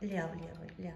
Ля в ля.